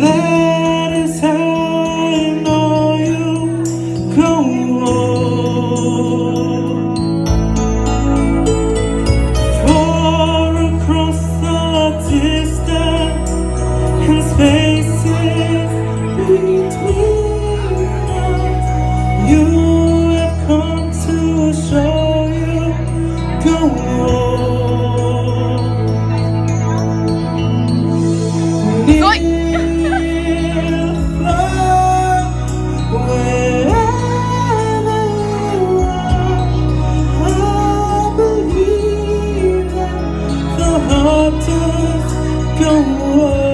That is how you on across the distance and spaces between. Heart does